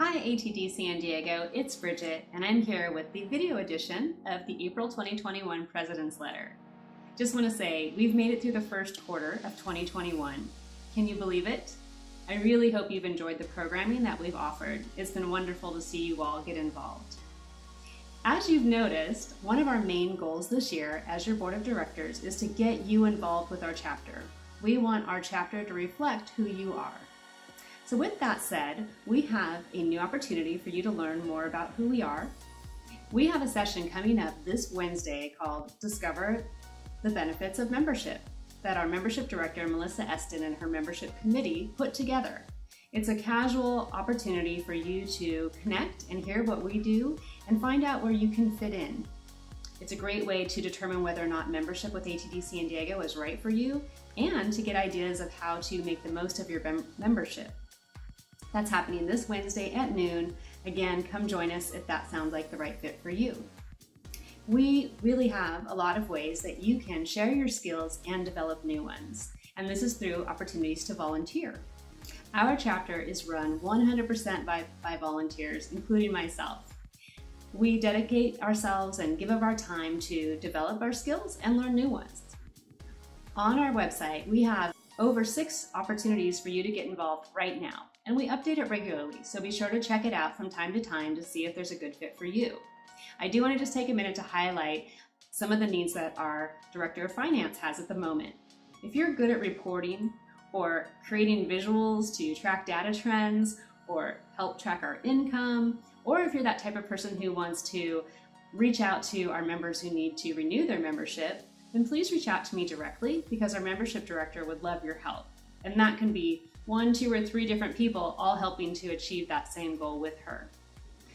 Hi ATD San Diego, it's Bridget, and I'm here with the video edition of the April 2021 President's Letter. Just want to say, we've made it through the first quarter of 2021. Can you believe it? I really hope you've enjoyed the programming that we've offered. It's been wonderful to see you all get involved. As you've noticed, one of our main goals this year as your board of directors is to get you involved with our chapter. We want our chapter to reflect who you are. So with that said, we have a new opportunity for you to learn more about who we are. We have a session coming up this Wednesday called Discover the Benefits of Membership that our membership director, Melissa Eston, and her membership committee put together. It's a casual opportunity for you to connect and hear what we do and find out where you can fit in. It's a great way to determine whether or not membership with ATD San Diego is right for you and to get ideas of how to make the most of your membership. That's happening this Wednesday at noon. Again, come join us if that sounds like the right fit for you. We really have a lot of ways that you can share your skills and develop new ones, and this is through opportunities to volunteer. Our chapter is run 100% by, by volunteers, including myself. We dedicate ourselves and give of our time to develop our skills and learn new ones. On our website, we have over six opportunities for you to get involved right now and we update it regularly, so be sure to check it out from time to time to see if there's a good fit for you. I do want to just take a minute to highlight some of the needs that our Director of Finance has at the moment. If you're good at reporting or creating visuals to track data trends or help track our income, or if you're that type of person who wants to reach out to our members who need to renew their membership, then please reach out to me directly because our membership director would love your help. And that can be one, two, or three different people all helping to achieve that same goal with her.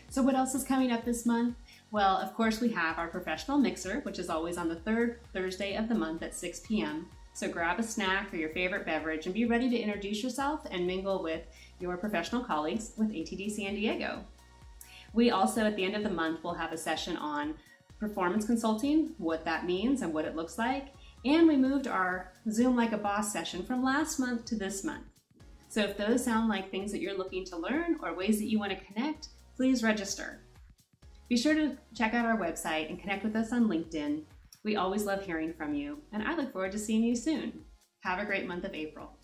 So what else is coming up this month? Well, of course, we have our professional mixer, which is always on the third Thursday of the month at 6 p.m. So grab a snack or your favorite beverage and be ready to introduce yourself and mingle with your professional colleagues with ATD San Diego. We also, at the end of the month, will have a session on performance consulting, what that means and what it looks like. And we moved our Zoom Like a Boss session from last month to this month. So if those sound like things that you're looking to learn or ways that you want to connect, please register. Be sure to check out our website and connect with us on LinkedIn. We always love hearing from you, and I look forward to seeing you soon. Have a great month of April.